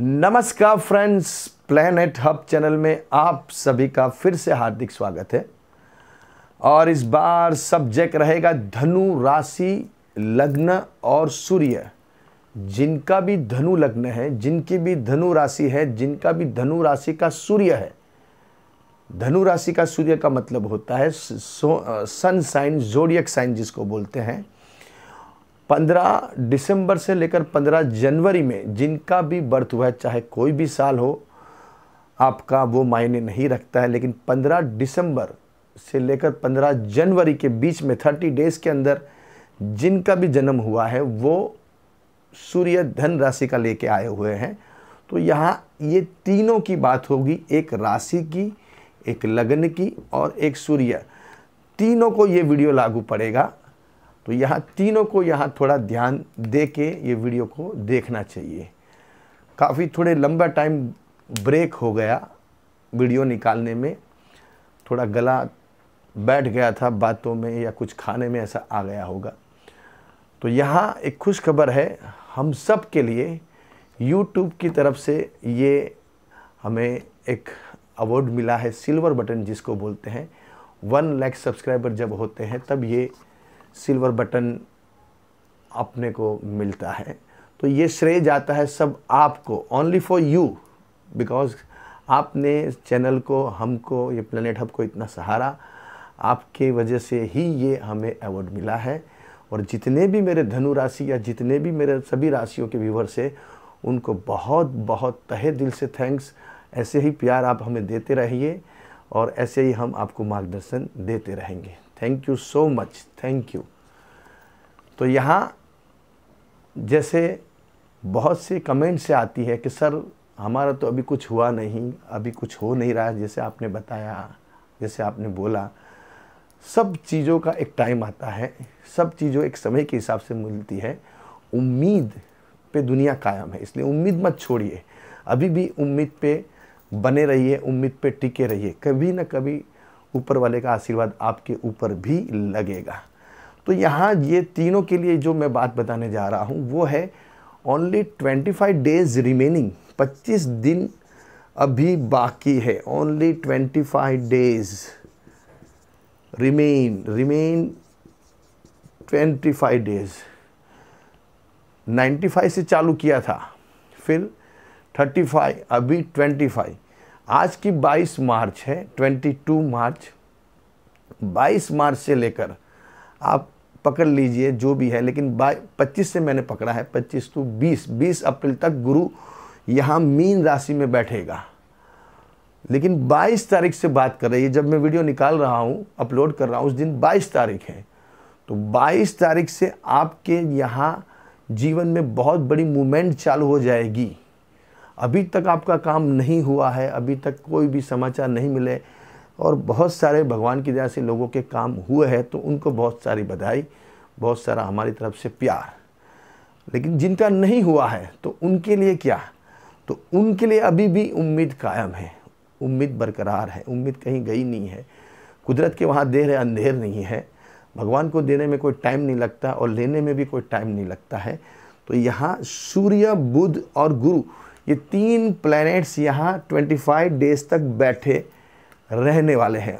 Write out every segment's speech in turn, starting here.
नमस्कार friends, planet hub channel में आप सभी का फिर से हार्दिक स्वागत है। और इस बार सब्जेक्ट रहेगा धनु, राशि, लग्न और सूर्य। जिनका भी धनु लग्न है, जिनकी भी धनु राशि है, जिनका भी धनु राशि का सूर्य है, धनु राशि का सूर्य का मतलब होता है सन साइन जोडियक साइन जिसको बोलते हैं। 15 दिसंबर से लेकर 15 जनवरी में जिनका भी बर्थ हुआ है, चाहे कोई भी साल हो, आपका वो मायने नहीं रखता है। लेकिन 15 दिसंबर से लेकर 15 जनवरी के बीच में 30 डेज़ के अंदर जिनका भी जन्म हुआ है, वो सूर्य धन राशि का लेके आए हुए हैं। तो यहाँ ये तीनों की बात होगी, एक राशि की, एक लग्न की और एक सूर्य। तीनों को ये वीडियो लागू पड़ेगा। तो यहाँ तीनों को यहाँ थोड़ा ध्यान दे के ये वीडियो को देखना चाहिए। काफ़ी थोड़े लंबा टाइम ब्रेक हो गया वीडियो निकालने में। थोड़ा गला बैठ गया था बातों में या कुछ खाने में ऐसा आ गया होगा। तो यहाँ एक खुश खबर है, हम सब के लिए यूट्यूब की तरफ़ से ये हमें एक अवार्ड मिला है सिल्वर बटन जिसको बोलते हैं। वन लैख सब्सक्राइबर जब होते हैं, तब ये सिल्वर बटन अपने को मिलता है। तो ये श्रेय जाता है सब आपको ओनली फॉर यू बिकॉज़ आपने चैनल को हमको ये प्लेनेट हब को इतना सहारा, आपके वजह से ही ये हमें अवार्ड मिला है। और जितने भी मेरे धनु राशि या जितने भी मेरे सभी राशियों के व्यूवर से उनको बहुत बहुत तहे दिल से थैंक्स ऐसे ही प्यार आप हमें देते रहिए और ऐसे ही हम आपको मार्गदर्शन देते रहेंगे। Thank you so much thank you तो यहाँ जैसे बहुत से कमेंट से आती है कि, सर, हमारा तो अभी कुछ हुआ नहीं, अभी कुछ हो नहीं रहा जैसे आपने बताया, जैसे आपने बोला। सब चीज़ों का एक टाइम आता है, सब चीज़ों एक समय के हिसाब से मिलती है। उम्मीद पे दुनिया कायम है, इसलिए उम्मीद मत छोड़िए। अभी भी उम्मीद पे बने रहिए, उम्मीद पे टिके रहिए। कभी ना कभी ऊपर वाले का आशीर्वाद आपके ऊपर भी लगेगा। तो यहाँ ये तीनों के लिए जो मैं बात बताने जा रहा हूँ, वो है only twenty five days remaining पच्चीस दिन अभी बाकी है। Only twenty five days remain remain twenty five days ninety five से चालू किया था, फिर थर्टी फाइव अभी ट्वेंटी फाइव आज की बाईस मार्च है, ट्वेंटी टू मार्च। बाईस मार्च से लेकर आप पकड़ लीजिए जो भी है, लेकिन पच्चीस से मैंने पकड़ा है, पच्चीस टू बीस। बीस अप्रैल तक गुरु यहाँ मीन राशि में बैठेगा। लेकिन 22 तारीख से बात कर रही है, जब मैं वीडियो निकाल रहा हूँ, अपलोड कर रहा हूँ, उस दिन 22 तारीख है। तो 22 तारीख से आपके यहाँ जीवन में बहुत बड़ी मूवमेंट चालू हो जाएगी। अभी तक आपका काम नहीं हुआ है, अभी तक कोई भी समाचार नहीं मिले और बहुत सारे भगवान की दया से लोगों के काम हुए हैं तो उनको बहुत सारी बधाई, बहुत सारा हमारी तरफ़ से प्यार। लेकिन जिनका नहीं हुआ है तो उनके लिए क्या? तो उनके लिए अभी भी उम्मीद कायम है, उम्मीद बरकरार है, उम्मीद कहीं गई नहीं है। कुदरत के वहाँ देर है, अंधेर नहीं है। भगवान को देने में कोई टाइम नहीं लगता और लेने में भी कोई टाइम नहीं लगता है। तो यहाँ सूर्य, बुध और गुरु ये तीन प्लैनेट्स यहाँ 25 डेज़ तक बैठे रहने वाले हैं।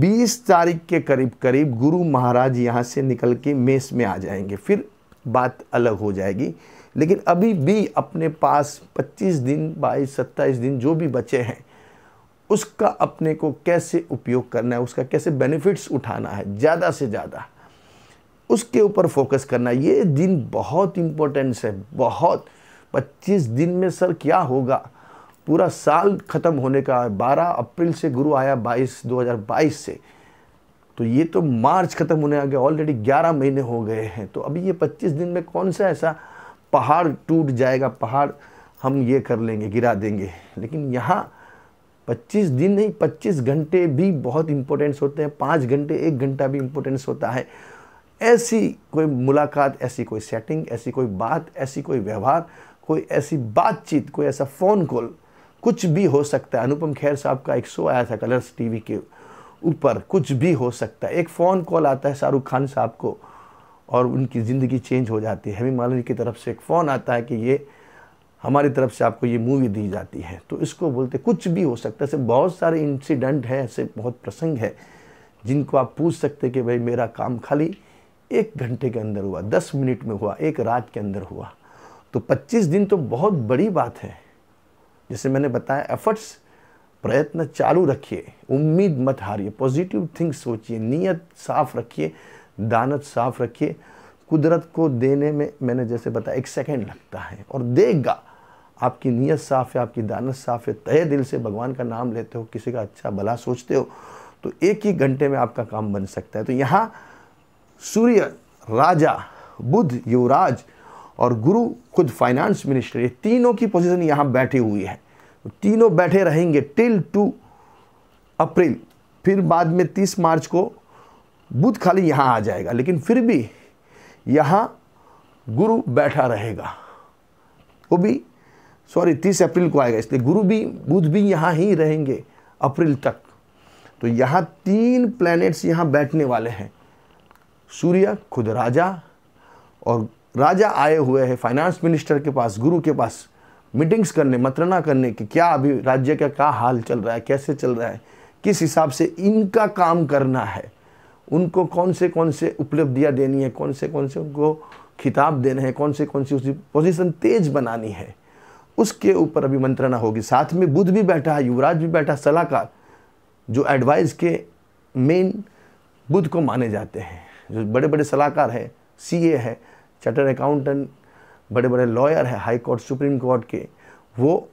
20 तारीख के करीब करीब गुरु महाराज यहाँ से निकल के मेष में आ जाएँगे। फिर बात अलग हो जाएगी। लेकिन अभी भी अपने पास 25 दिन 22 27 दिन जो भी बचे हैं, उसका अपने को कैसे उपयोग करना है, उसका कैसे बेनिफिट्स उठाना है, ज़्यादा से ज़्यादा उसके ऊपर फोकस करना, ये दिन बहुत इम्पोर्टेंस है, बहुत। 25 दिन में सर क्या होगा? पूरा साल ख़त्म होने का 12 अप्रैल से गुरु आया 22 2022 से। तो ये तो मार्च ख़त्म होने आ गया ऑलरेडी 11 महीने हो गए हैं। तो अभी ये 25 दिन में कौन सा ऐसा पहाड़ टूट जाएगा? पहाड़ हम ये कर लेंगे, गिरा देंगे। लेकिन यहाँ 25 दिन नहीं 25 घंटे भी बहुत इम्पोर्टेंस होते हैं। पाँच घंटे, एक घंटा भी इम्पोर्टेंस होता है। ऐसी कोई मुलाकात, ऐसी कोई सेटिंग ऐसी कोई बात, ऐसी कोई व्यवहार कोई ऐसी बातचीत, कोई ऐसा फ़ोन कॉल कुछ भी हो सकता है। अनुपम खेर साहब का एक शो आया था कलर्स टीवी के ऊपर, कुछ भी हो सकता है। एक फ़ोन कॉल आता है शाहरुख खान साहब को और उनकी ज़िंदगी चेंज हो जाती है। हेमी मालिनी की तरफ़ से एक फ़ोन आता है कि ये हमारी तरफ़ से आपको ये मूवी दी जाती है। तो इसको बोलते कुछ भी हो सकता है। ऐसे बहुत सारे इंसिडेंट हैं, ऐसे बहुत प्रसंग है, जिनको आप पूछ सकते कि भाई मेरा काम खाली एक घंटे के अंदर हुआ, दस मिनट में हुआ, एक रात के अंदर हुआ। तो पच्चीस दिन तो बहुत बड़ी बात है। जैसे मैंने बताया एफर्ट्स प्रयत्न चालू रखिए, उम्मीद मत हारिए पॉजिटिव थिंग्स सोचिए, नीयत साफ़ रखिए, दानत साफ़ रखिए। कुदरत को देने में मैंने जैसे बताया, एक सेकंड लगता है और देगा। आपकी नीयत साफ़ है, आपकी दानत साफ़ है तय दिल से भगवान का नाम लेते हो, किसी का अच्छा भला सोचते हो तो एक ही घंटे में आपका काम बन सकता है। तो यहाँ सूर्य, राजा, बुध, युवराज और गुरु खुद फाइनेंस मिनिस्टर ये तीनों की पोजीशन यहाँ बैठी हुई है। तो तीनों बैठे रहेंगे टिल टू अप्रैल फिर बाद में तीस मार्च को बुध खाली यहाँ आ जाएगा, लेकिन फिर भी यहाँ गुरु बैठा रहेगा। वो भी सॉरी तीस अप्रैल को आएगा, इसलिए गुरु भी, बुध भी यहाँ ही रहेंगे अप्रैल तक। तो यहाँ तीन प्लैनेट्स यहाँ बैठने वाले हैं, सूर्य, खुद राजा और राजा आए हुए हैं फाइनेंस मिनिस्टर के पास, गुरु के पास मीटिंग्स करने, मंत्रणा करने कि क्या अभी राज्य का क्या हाल चल रहा है, कैसे चल रहा है, किस हिसाब से इनका काम करना है, उनको कौन से कौन से उपलब्धियाँ देनी है, कौन से कौन से उनको खिताब देने हैं, कौन से, कौन सी उसकी पोजीशन तेज बनानी है, उसके ऊपर अभी मंत्रणा होगी। साथ में बुद्ध भी बैठा है, युवराज भी बैठा सलाहकार, जो एडवाइस के मेन बुद्ध को माने जाते हैं, जो बड़े बड़े सलाहकार हैं सीए है चार्टर अकाउंटेंट बड़े बड़े लॉयर है हाई कोर्ट सुप्रीम कोर्ट के, वो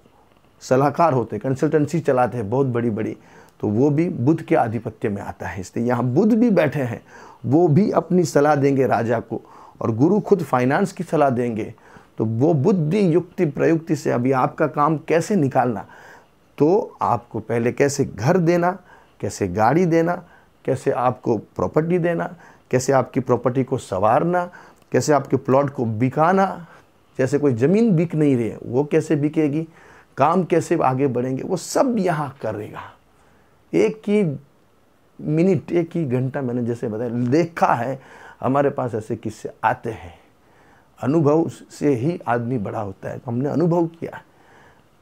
सलाहकार होते कंसल्टेंसी चलाते हैं, बहुत बड़ी बड़ी तो वो भी बुद्ध के आधिपत्य में आता है इसलिए यहाँ बुद्ध भी बैठे हैं, वो भी अपनी सलाह देंगे राजा को, और गुरु खुद फाइनेंस की सलाह देंगे तो वो बुद्धि, युक्ति, प्रयुक्ति से अभी आपका काम कैसे निकालना तो आपको पहले कैसे घर देना, कैसे गाड़ी देना, कैसे आपको प्रॉपर्टी देना, कैसे आपकी प्रॉपर्टी को संवारना कैसे आपके प्लॉट को बिकाना, जैसे कोई ज़मीन बिक नहीं रही है, वो कैसे बिकेगी, काम कैसे आगे बढ़ेंगे, वो सब यहाँ करेगा। एक ही मिनट, एक ही घंटा मैंने जैसे बताया, देखा है, हमारे पास ऐसे किस्से आते हैं। अनुभव से ही आदमी बड़ा होता है, हमने अनुभव किया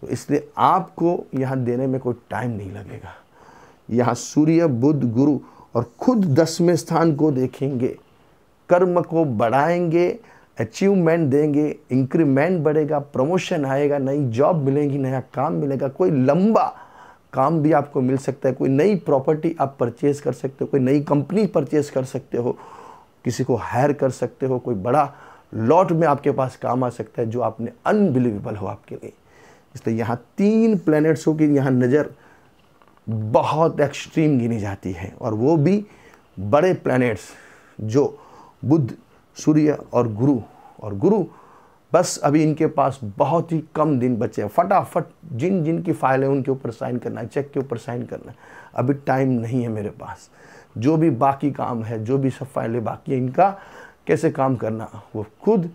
तो इसलिए आपको यहाँ देने में कोई टाइम नहीं लगेगा। यहाँ सूर्य बुद्ध गुरु और खुद दसवें स्थान को देखेंगे। कर्म को बढ़ाएँगे अचीवमेंट देंगे इंक्रीमेंट बढ़ेगा प्रमोशन आएगा, नई जॉब मिलेगी, नया काम मिलेगा, कोई लंबा काम भी आपको मिल सकता है, कोई नई प्रॉपर्टी आप परचेज कर सकते हो, कोई नई कंपनी परचेज कर सकते हो, किसी को हायर कर सकते हो, कोई बड़ा लॉट में आपके पास काम आ सकता है जो आपने अनबिलीवेबल हो आपके लिए। इसलिए यहाँ तीन प्लैनेट्सों की यहाँ नज़र बहुत एक्सट्रीम गिनी जाती है और वो भी बड़े प्लैनेट्स जो बुद्ध, सूर्य और गुरु और गुरु, बस अभी इनके पास बहुत ही कम दिन बचे हैं। फटाफट जिन जिन की फ़ाइल है, उनके ऊपर साइन करना है, चेक के ऊपर साइन करना है। अभी टाइम नहीं है मेरे पास। जो भी बाकी काम है, जो भी सब फाइलें बाकी है, इनका कैसे काम करना? वो खुद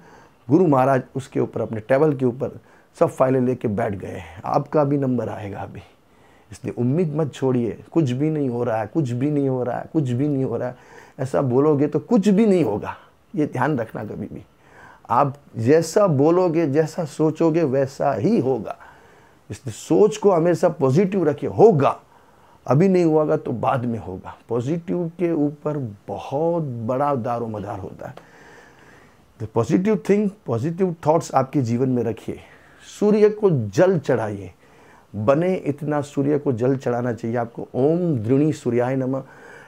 गुरु महाराज उसके ऊपर, अपने टेबल के ऊपर सब फाइलें लेके बैठ गए हैं। आपका भी नंबर आएगा अभी। इसलिए उम्मीद मत छोड़िए, कुछ भी नहीं हो रहा है, कुछ भी नहीं हो रहा है, कुछ भी नहीं हो रहा है। ऐसा बोलोगे तो कुछ भी नहीं होगा, ये ध्यान रखना कभी भी। आप जैसा बोलोगे, जैसा सोचोगे, वैसा ही होगा। इसलिए सोच को हमेशा पॉजिटिव रखिए। होगा, अभी नहीं हुआ तो बाद में होगा। पॉजिटिव के ऊपर बहुत बड़ा दारो मदार होता है। पॉजिटिव थिंग पॉजिटिव थॉट्स आपके जीवन में रखिए। सूर्य को जल चढ़ाइए। बने इतना सूर्य को जल चढ़ाना चाहिए, आपको ओम दृणी सूर्याय नम,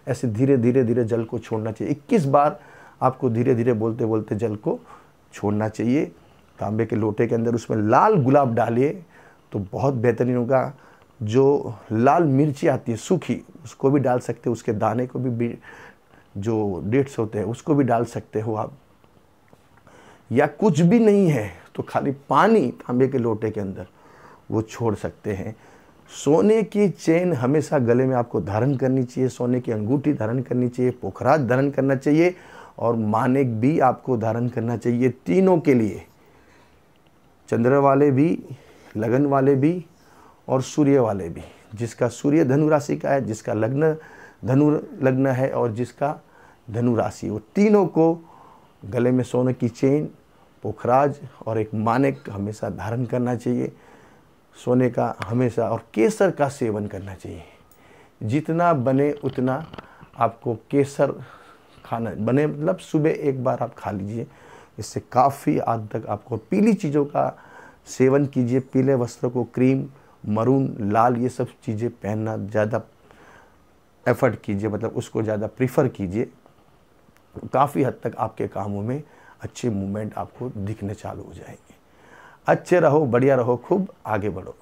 ऐसे धीरे धीरे धीरे जल को छोड़ना चाहिए। 21 बार आपको धीरे धीरे बोलते बोलते जल को छोड़ना चाहिए। तांबे के लोटे के अंदर उसमें लाल गुलाब डालिए तो बहुत बेहतरीन होगा। जो लाल मिर्ची आती है, सूखी, उसको भी डाल सकते हो, उसके दाने को भी जो डेट्स होते हैं, उसको भी डाल सकते हो आप। या कुछ भी नहीं है तो खाली पानी तांबे के लोटे के अंदर। वो छोड़ सकते हैं। सोने की चेन हमेशा गले में आपको धारण करनी चाहिए, सोने की अंगूठी धारण करनी चाहिए, पोखराज धारण करना चाहिए और मानेक भी आपको धारण करना चाहिए तीनों के लिए। चंद्र वाले भी, लगन वाले भी और सूर्य वाले भी, जिसका सूर्य धनु राशि का है, जिसका लग्न धनु, लग्न है और जिसका धनु राशि, वो तीनों को गले में सोने की चेन, पोखराज और एक मानक हमेशा धारण करना चाहिए। सोने का हमेशा और केसर का सेवन करना चाहिए। जितना बने उतना आपको केसर खाना, बने मतलब सुबह एक बार आप खा लीजिए। इससे काफ़ी हद तक आपको पीली चीज़ों का सेवन कीजिए, पीले वस्त्रों को क्रीम, मरून, लाल ये सब चीज़ें पहनना ज़्यादा एफर्ट कीजिए मतलब उसको ज़्यादा प्रीफर कीजिए। काफ़ी हद तक आपके कामों में अच्छे मूवमेंट आपको दिखने चालू हो जाएँगे। अच्छे रहो बढ़िया रहो खूब आगे बढ़ो।